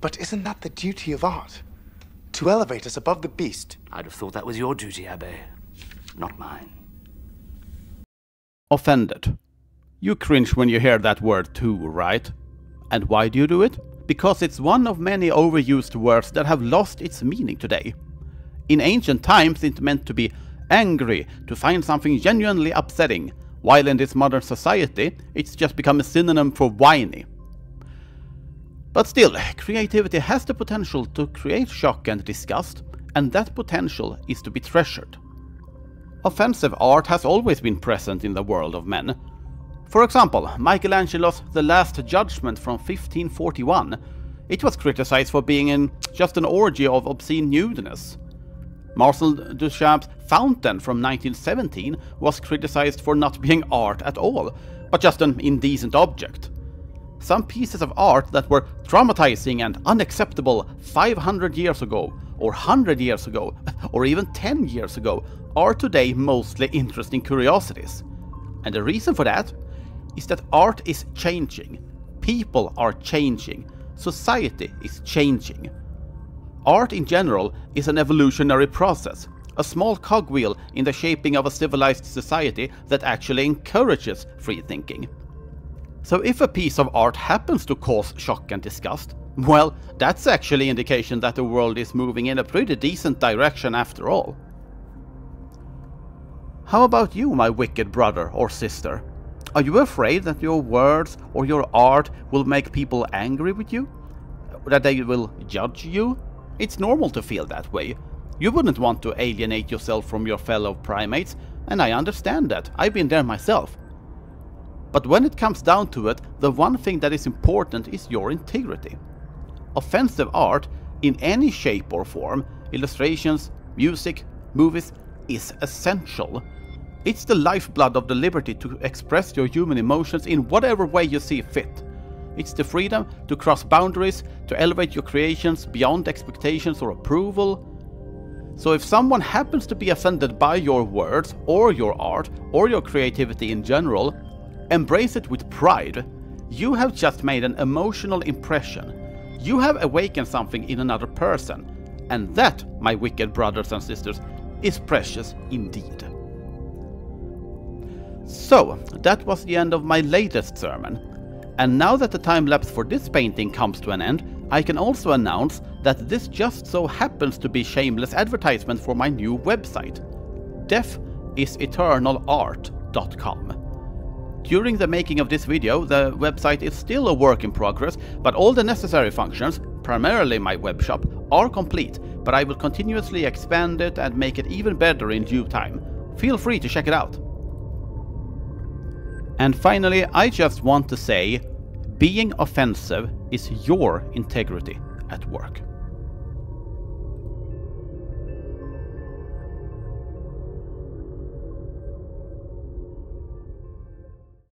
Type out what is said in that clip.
But isn't that the duty of art? To elevate us above the beast? I'd have thought that was your duty, Abbe, not mine. Offended. You cringe when you hear that word too, right? And why do you do it? Because it's one of many overused words that have lost its meaning today. In ancient times it meant to be angry, to find something genuinely upsetting, while in this modern society it's just become a synonym for whiny. But still, creativity has the potential to create shock and disgust, and that potential is to be treasured. Offensive art has always been present in the world of men. For example, Michelangelo's The Last Judgment from 1541. It was criticized for being in just an orgy of obscene nudeness. Marcel Duchamp's Fountain from 1917 was criticized for not being art at all, but just an indecent object. Some pieces of art that were traumatizing and unacceptable 500 years ago, or 100 years ago, or even 10 years ago, are today mostly interesting curiosities. And the reason for that is that art is changing, people are changing, society is changing. Art in general is an evolutionary process, a small cogwheel in the shaping of a civilized society that actually encourages free thinking. So if a piece of art happens to cause shock and disgust, well, that's actually indication that the world is moving in a pretty decent direction after all. How about you, my wicked brother or sister? Are you afraid that your words or your art will make people angry with you? That they will judge you? It's normal to feel that way. You wouldn't want to alienate yourself from your fellow primates, and I understand that. I've been there myself. But when it comes down to it, the one thing that is important is your integrity. Offensive art, in any shape or form, illustrations, music, movies, is essential. It's the lifeblood of the liberty to express your human emotions in whatever way you see fit. It's the freedom to cross boundaries, to elevate your creations beyond expectations or approval. So if someone happens to be offended by your words, or your art, or your creativity in general, Embrace it with pride. You have just made an emotional impression. You have awakened something in another person. And that, my wicked brothers and sisters, is precious indeed. So, that was the end of my latest sermon. And now that the time lapse for this painting comes to an end, I can also announce that this just so happens to be shameless advertisement for my new website, deathisEternalArt.com. During the making of this video, the website is still a work in progress, but all the necessary functions, primarily my webshop, are complete, but I will continuously expand it and make it even better in due time. Feel free to check it out. And finally, I just want to say, being offensive is your integrity at work.